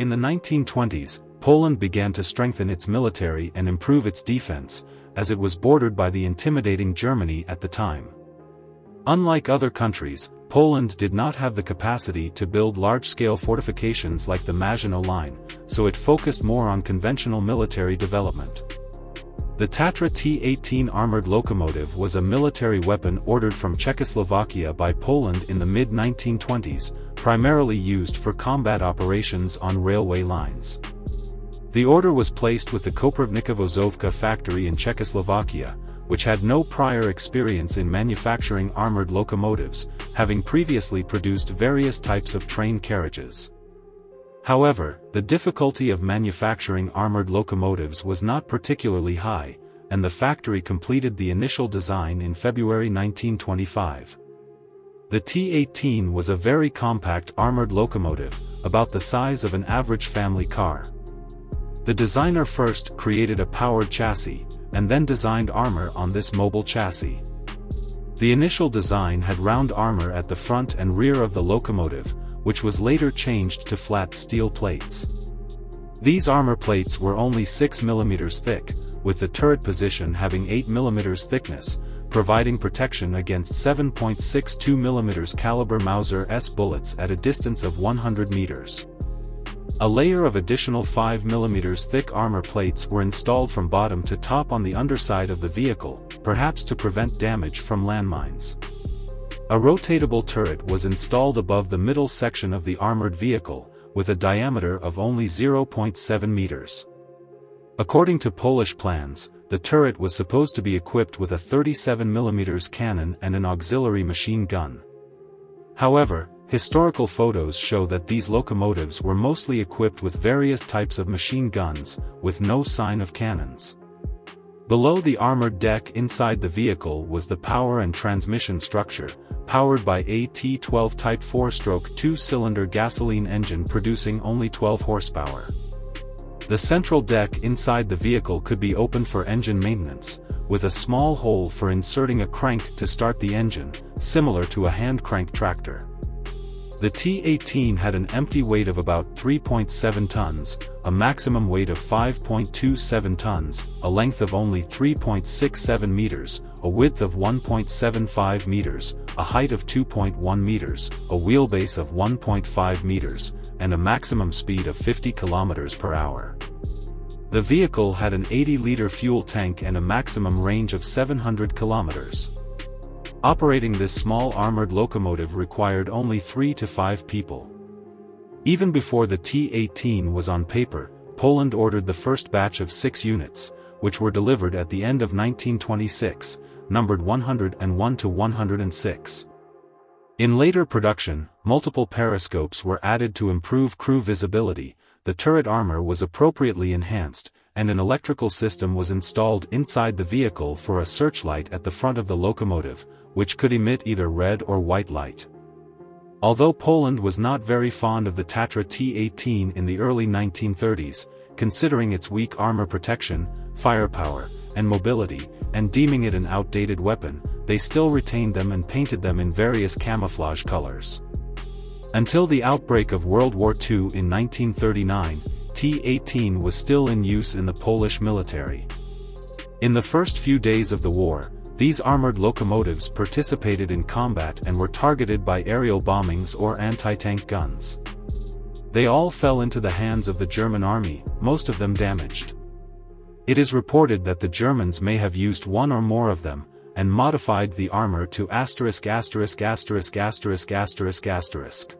In the 1920s, Poland began to strengthen its military and improve its defense, as it was bordered by the intimidating Germany at the time. Unlike other countries, Poland did not have the capacity to build large-scale fortifications like the Maginot Line, so it focused more on conventional military development. The Tatra T-18 armored locomotive was a military weapon ordered from Czechoslovakia by Poland in the mid-1920s, primarily used for combat operations on railway lines. The order was placed with the Kopervnikov factory in Czechoslovakia, which had no prior experience in manufacturing armored locomotives, having previously produced various types of train carriages. However, the difficulty of manufacturing armored locomotives was not particularly high, and the factory completed the initial design in February 1925. The T-18 was a very compact armored locomotive, about the size of an average family car. The designer first created a powered chassis, and then designed armor on this mobile chassis. The initial design had round armor at the front and rear of the locomotive, which was later changed to flat steel plates. These armor plates were only 6 mm thick, with the turret position having 8 mm thickness, providing protection against 7.62 mm caliber Mauser S bullets at a distance of 100 meters. A layer of additional 5mm thick armor plates were installed from bottom to top on the underside of the vehicle, perhaps to prevent damage from landmines. A rotatable turret was installed above the middle section of the armored vehicle, with a diameter of only 0.7 meters. According to Polish plans, the turret was supposed to be equipped with a 37mm cannon and an auxiliary machine gun. However, Historical photos show that these locomotives were mostly equipped with various types of machine guns, with no sign of cannons. Below the armored deck inside the vehicle was the power and transmission structure, powered by a T12 Type 4-stroke 2-cylinder gasoline engine producing only 12 horsepower. The central deck inside the vehicle could be opened for engine maintenance, with a small hole for inserting a crank to start the engine, similar to a hand crank tractor. The T-18 had an empty weight of about 3.7 tons, a maximum weight of 5.27 tons, a length of only 3.67 meters, a width of 1.75 meters, a height of 2.1 meters, a wheelbase of 1.5 meters, and a maximum speed of 50 kilometers per hour. The vehicle had an 80-liter fuel tank and a maximum range of 700 kilometers. Operating this small armored locomotive required only three to five people. Even before the T-18 was on paper, Poland ordered the first batch of six units, which were delivered at the end of 1926, numbered 101 to 106. In later production, multiple periscopes were added to improve crew visibility, the turret armor was appropriately enhanced, and an electrical system was installed inside the vehicle for a searchlight at the front of the locomotive, which could emit either red or white light. Although Poland was not very fond of the Tatra T-18 in the early 1930s, considering its weak armor protection, firepower, and mobility, and deeming it an outdated weapon, they still retained them and painted them in various camouflage colors. Until the outbreak of World War II in 1939, T-18 was still in use in the Polish military. In the first few days of the war, these armored locomotives participated in combat and were targeted by aerial bombings or anti-tank guns. They all fell into the hands of the German army, most of them damaged. It is reported that the Germans may have used one or more of them, and modified the armor to asterisk asterisk asterisk asterisk asterisk asterisk.